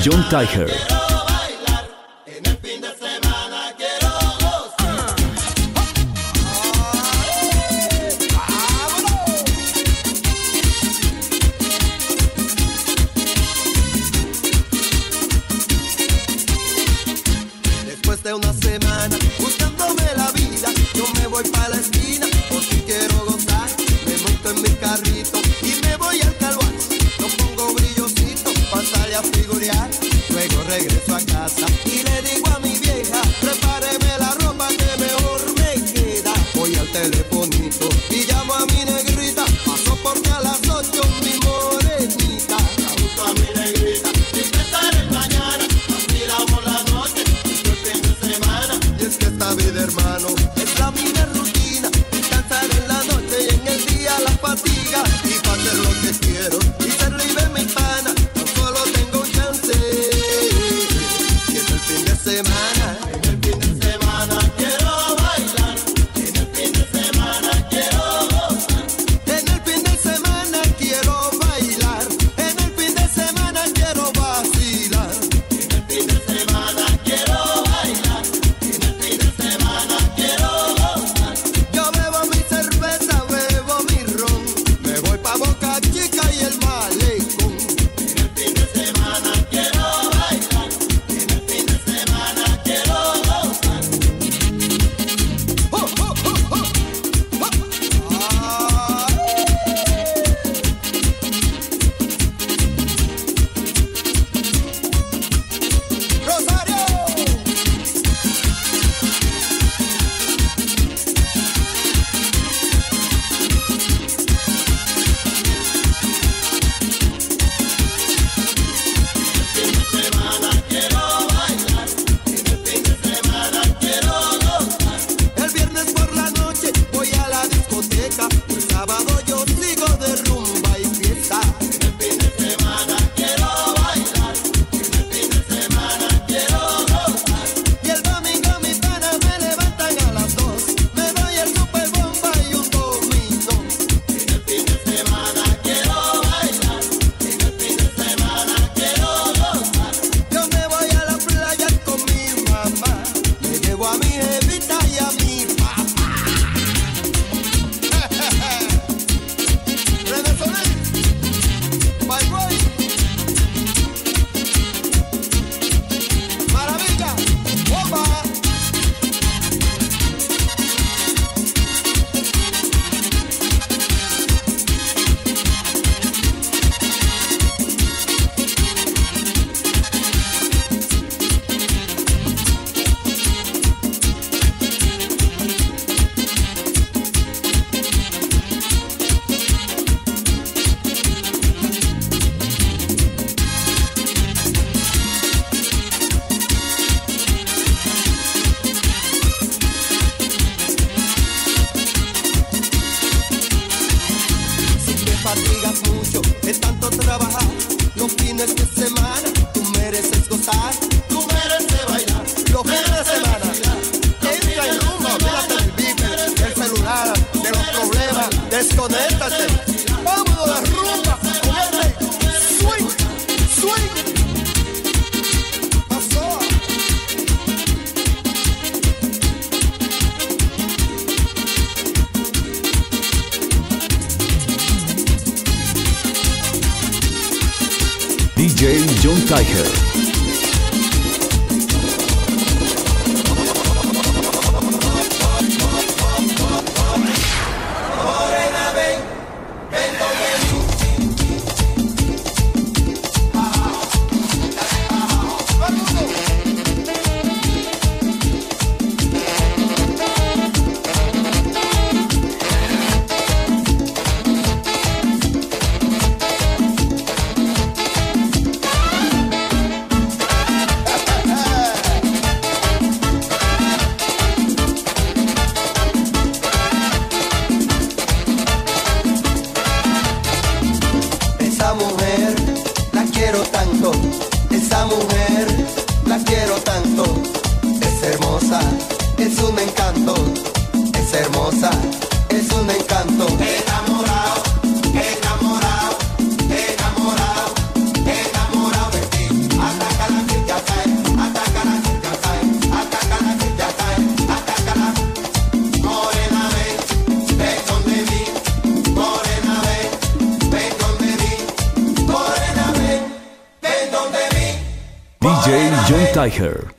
John Tiger. trabajar. Los fines de semana, tú mereces gozar. Tú mereces bailar. Los fines de semana, entra en el celular, de los problemas, desconéctate. DJ John Tiger. like her.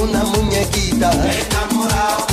Una muñequita. Enamorado,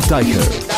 Tiger.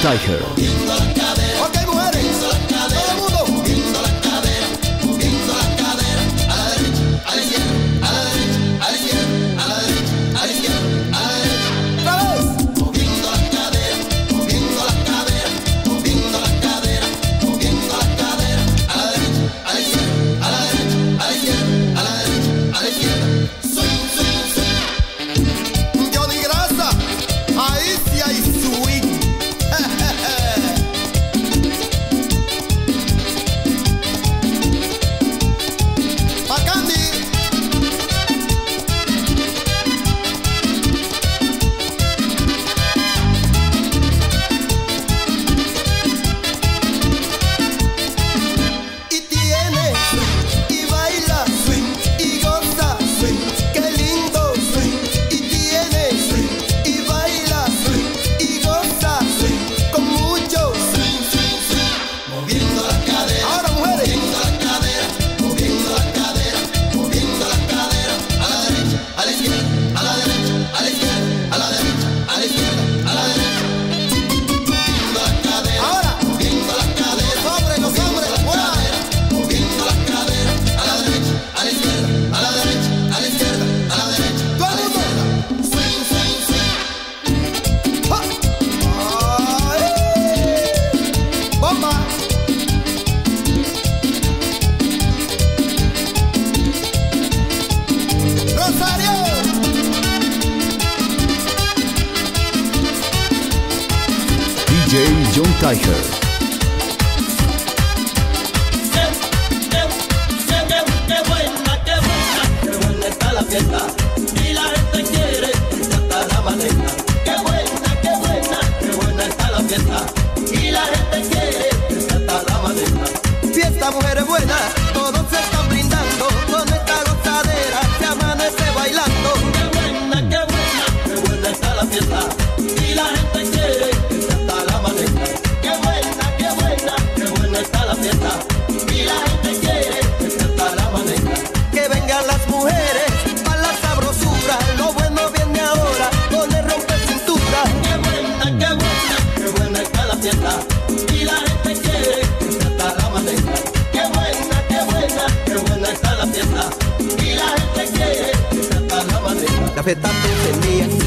Tiger. Cycle.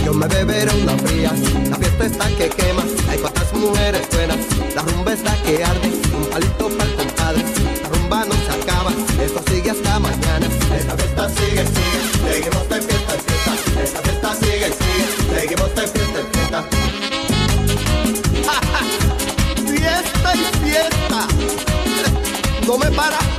yo me beberé una fría. La fiesta está que quema, hay cuantas mujeres buenas. La rumba está que arde, un palito para el compadre. La rumba no se acaba, esto sigue hasta mañana. Esta fiesta sigue, sigue, seguimos de fiesta en fiesta. Esta fiesta sigue, sigue, seguimos de fiesta en fiesta. Fiesta y fiesta, no me para.